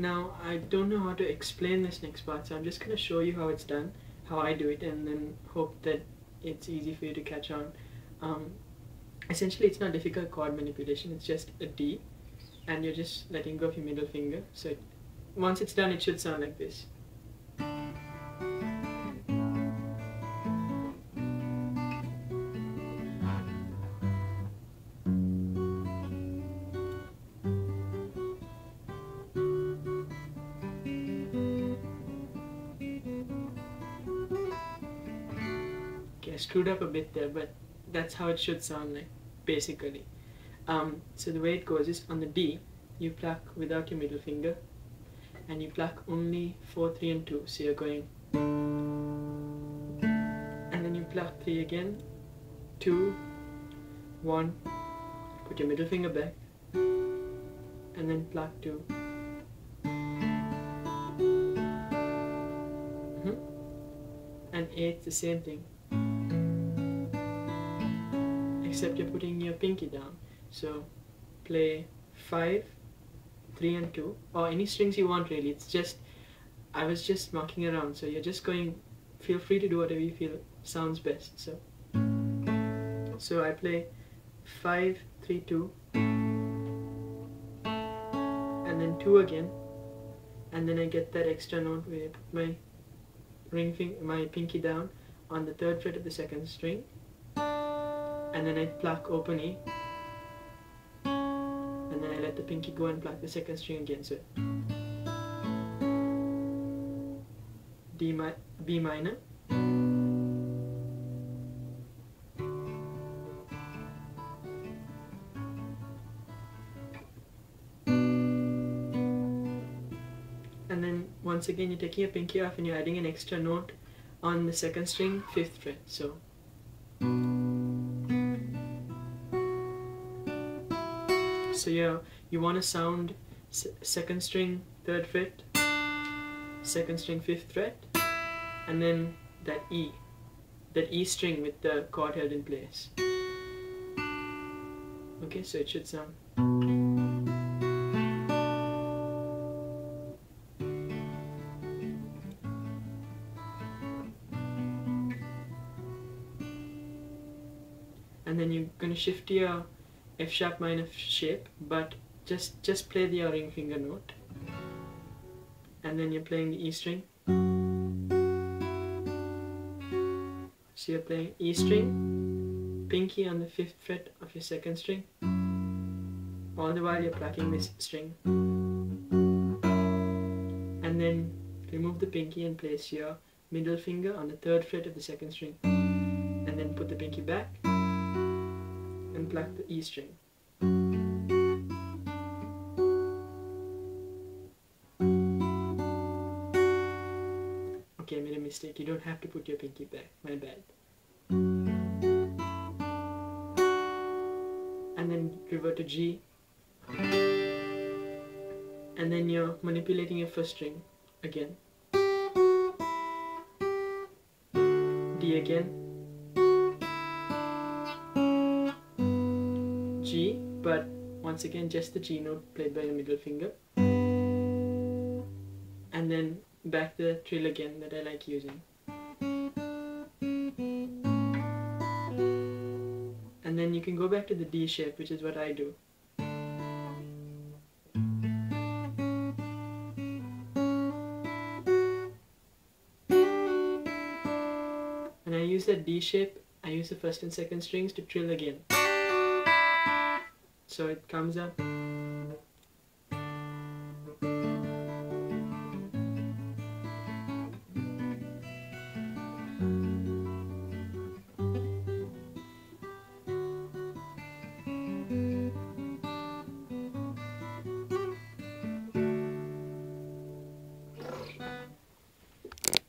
Now, I don't know how to explain this next part, so I'm just going to show you how it's done, how I do it, and then hope that it's easy for you to catch on. Um, essentially, it's not difficult chord manipulation, it's just a D, and you're just letting go of your middle finger. So once it's done, it should sound like this. Screwed up a bit there, but that's how it should sound like, basically. Um, so the way it goes is on the D, you pluck without your middle finger, and you pluck only 4, 3 and 2, so you're going, and then you pluck 3 again, 2, 1, put your middle finger back, and then pluck 2. Mhm. And 8 the same thing except you're putting your pinky down. So play 5, 3 and 2 or any strings you want really. It's just, I was just marking around so you're just going, feel free to do whatever you feel sounds best. So, so I play 5, 3, 2 and then 2 again and then I get that extra note where I put my ring finger, my pinky down on the third fret of the second string and then I pluck open E and then I let the pinky go and pluck the second string again so D mi B minor. And then once again you're taking your pinky off and you're adding an extra note on the second string fifth fret so so yeah you want to sound second string third fret? Second string fifth fret? And then that E that E string with the chord held in place. Okay so it should sound. And then you're going to shift your F sharp minor shape but just just play the ring finger note. And then you're playing the E string. So you're playing E string pinky on the fifth fret of your second string all the while you're plucking this string. And then remove the pinky and place your middle finger on the third fret of the second string. And then put the pinky back pluck the E string. Okay, I made a mistake. You don't have to put your pinky back. My bad. And then revert to G. And then you're manipulating your first string again. D again. Once again just the G note played by your middle finger. And then back the trill again that I like using. And then you can go back to the D shape, which is what I do. And I use that D shape, I use the first and second strings to trill again. So it comes up